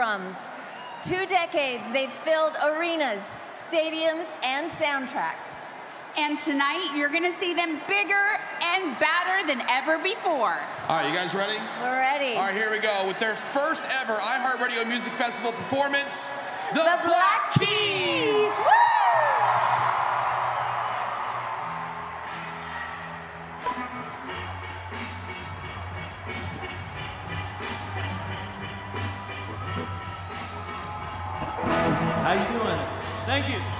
drums. Two decades, they've filled arenas, stadiums, and soundtracks. And tonight, you're gonna see them bigger and badder than ever before. All right, you guys ready? We're ready. All right, here we go. With their first ever iHeartRadio Music Festival performance, the, The Black Keys! Thank you.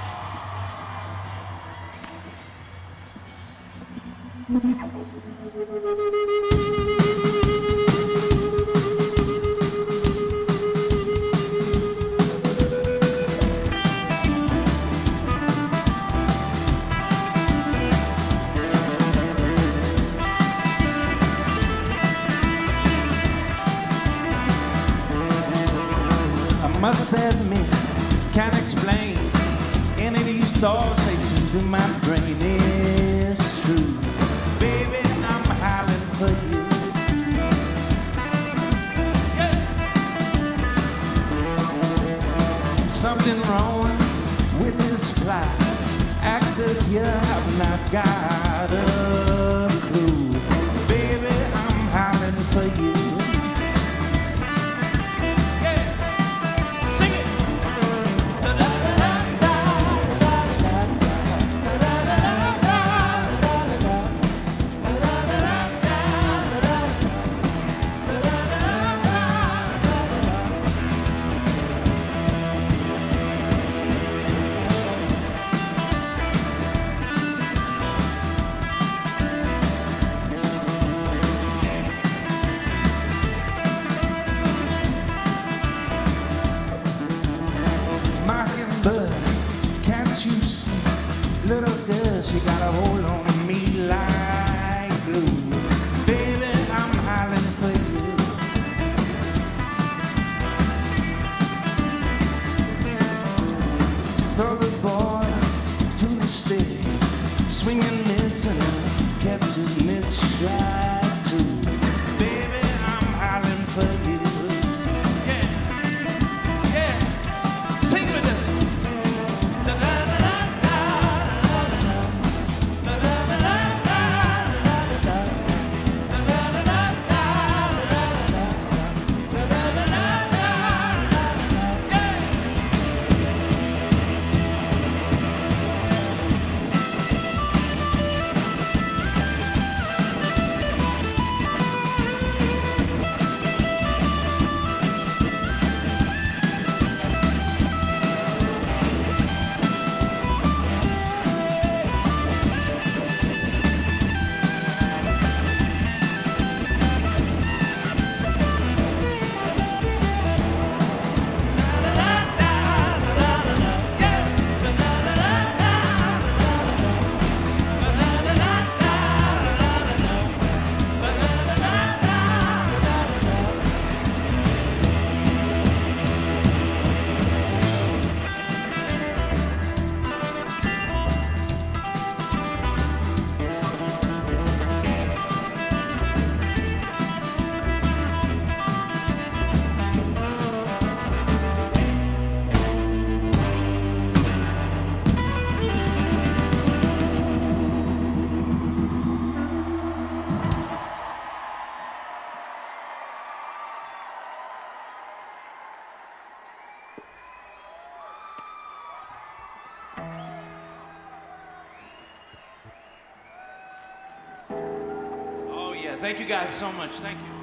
Thank you guys so much. Thank you.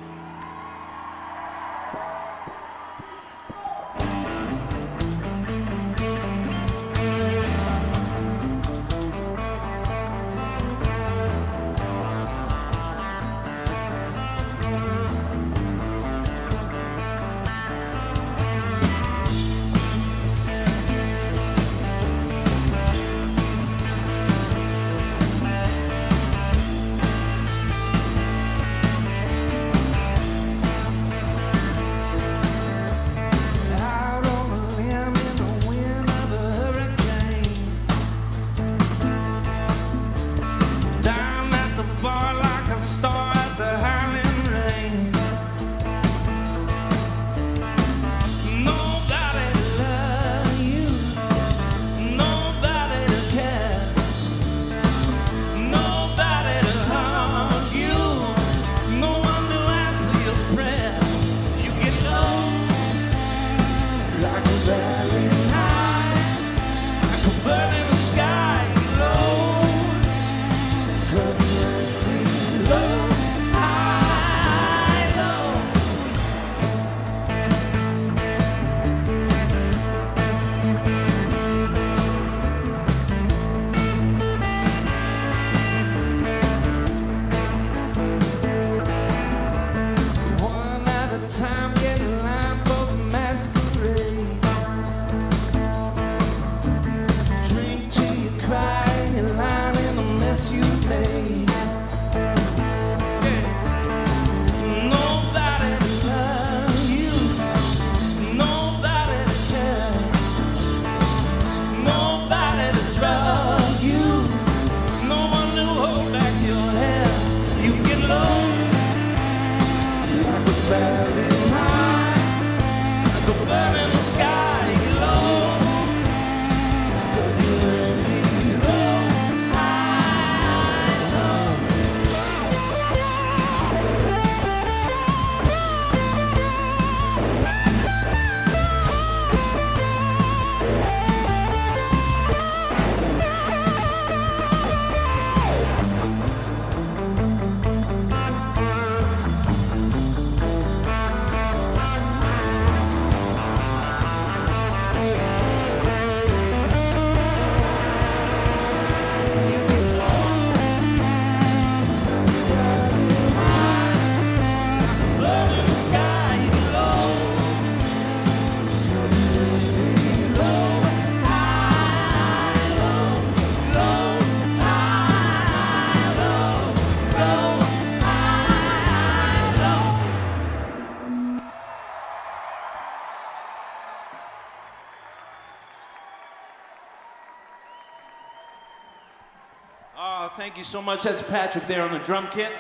Thank you so much. That's Patrick there on the drum kit.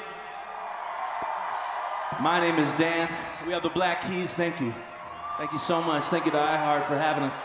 My name is Dan. We have the Black Keys. Thank you. Thank you so much. Thank you to iHeart for having us.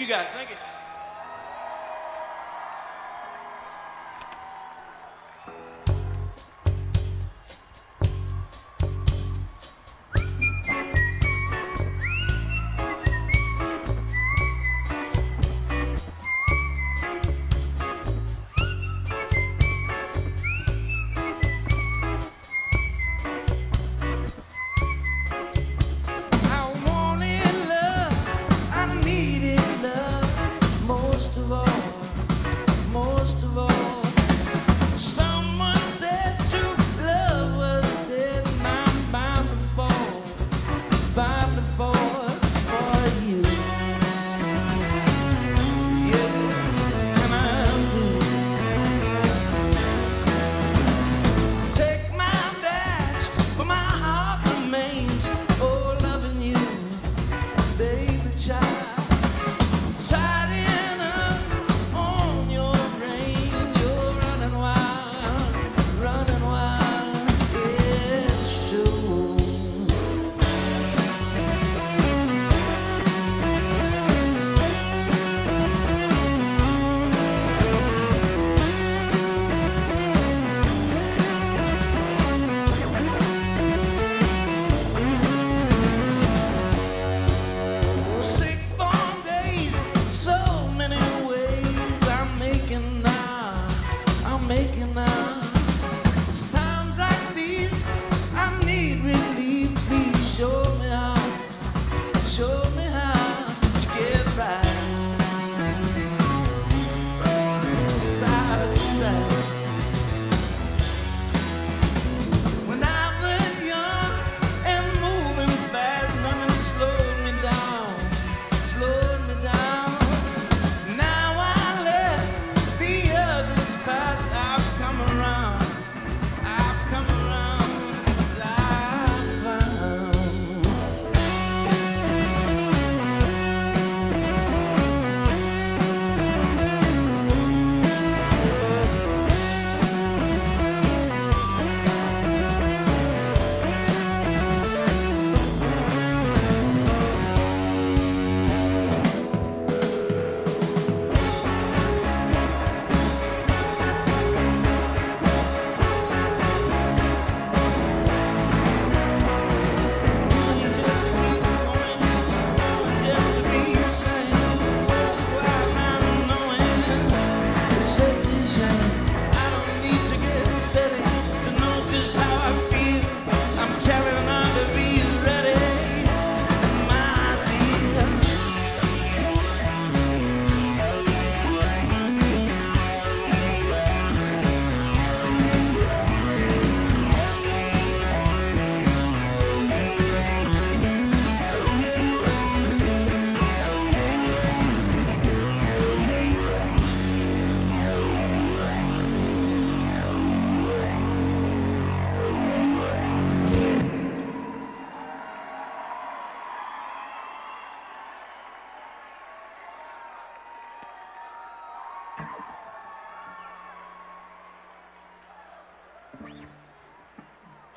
you guys. Thank you.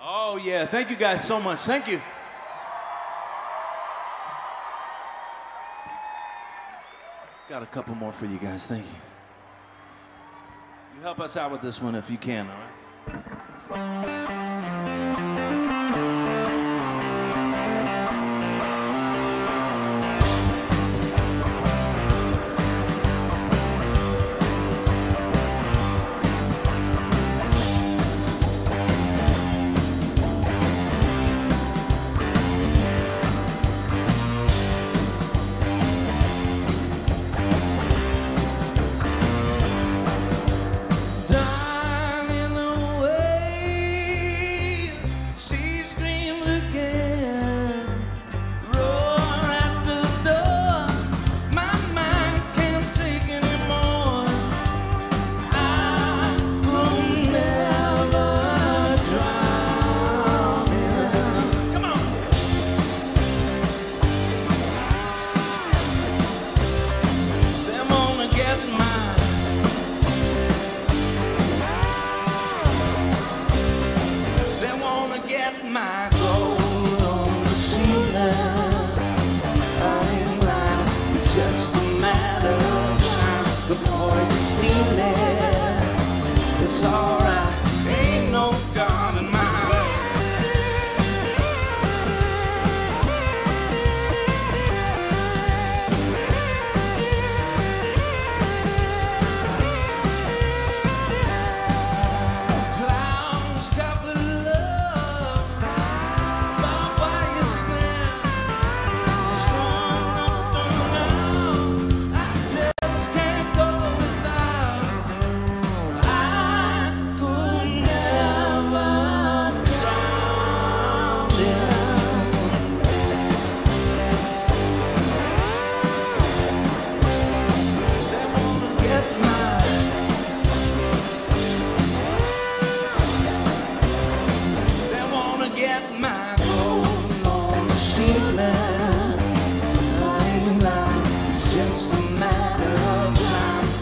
Oh, yeah. Thank you guys so much. Thank you. Got a couple more for you guys. Thank you. You help us out with this one if you can, all right?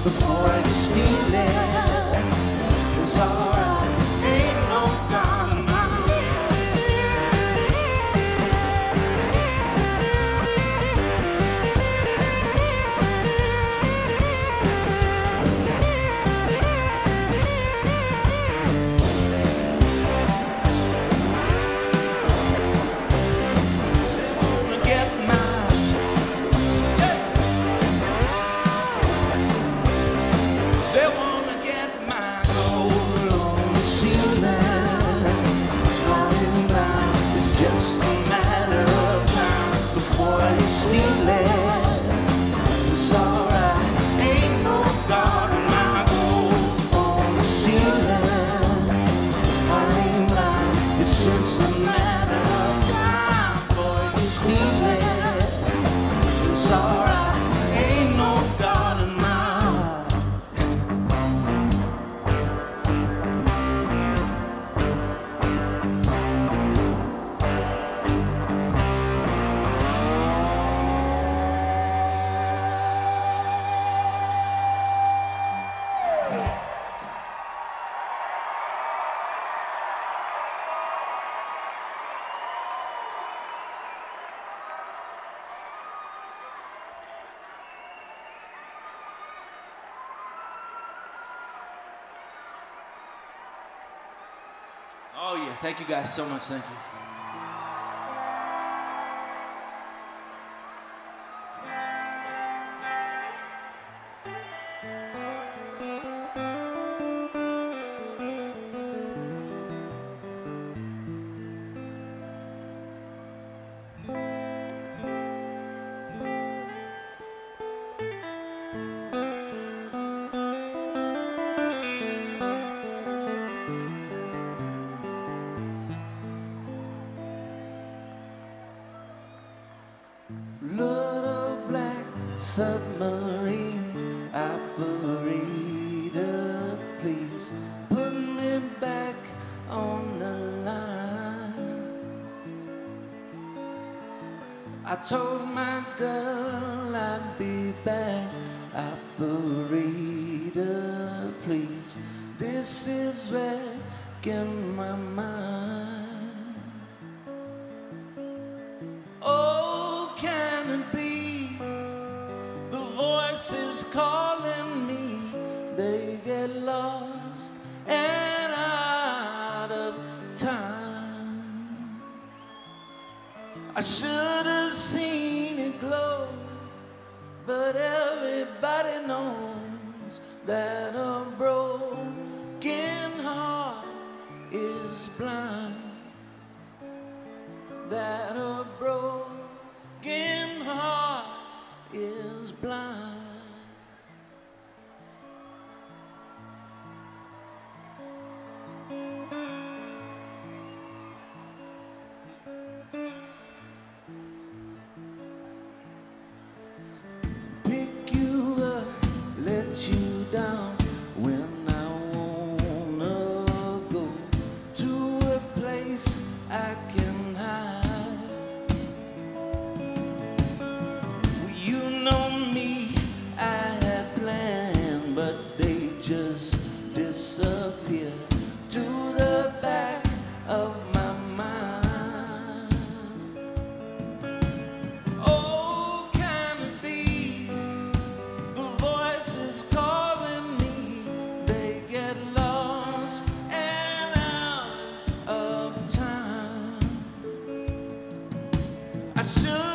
before I was stealing. Cause I Thank you guys so much. Thank you. submarines. Operator please put me back on the line. I told my girl I'd be back. Operator please. This is wrecking my mind. I should.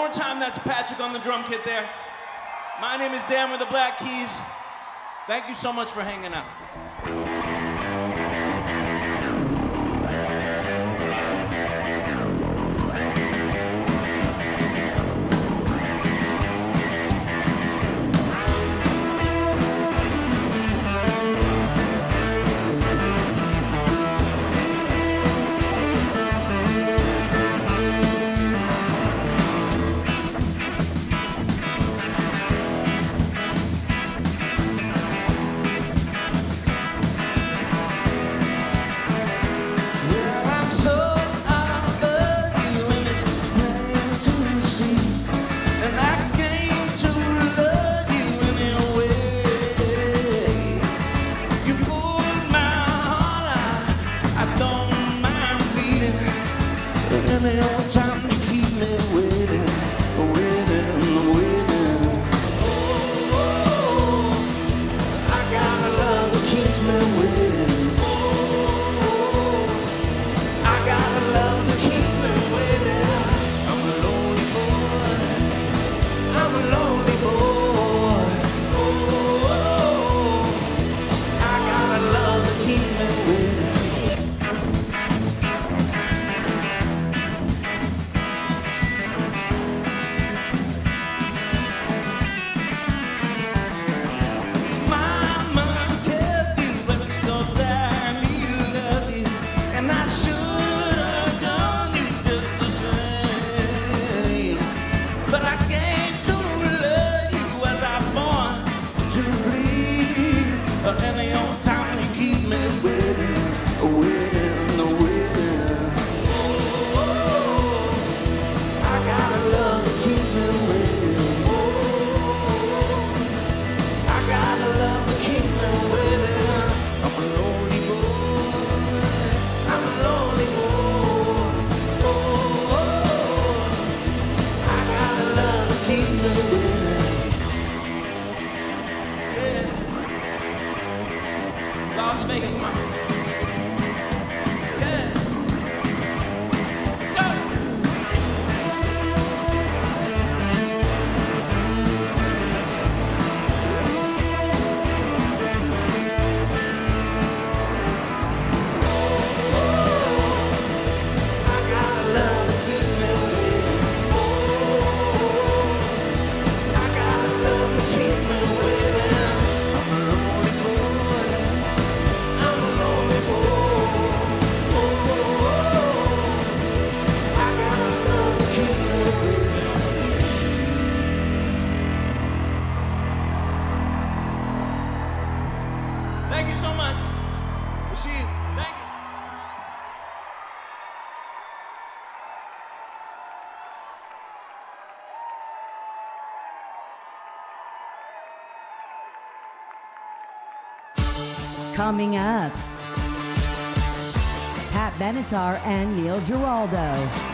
more time, that's Patrick on the drum kit there. My name is Dan with the Black Keys. Thank you so much for hanging out. Coming up, Pat Benatar and Neil Giraldo.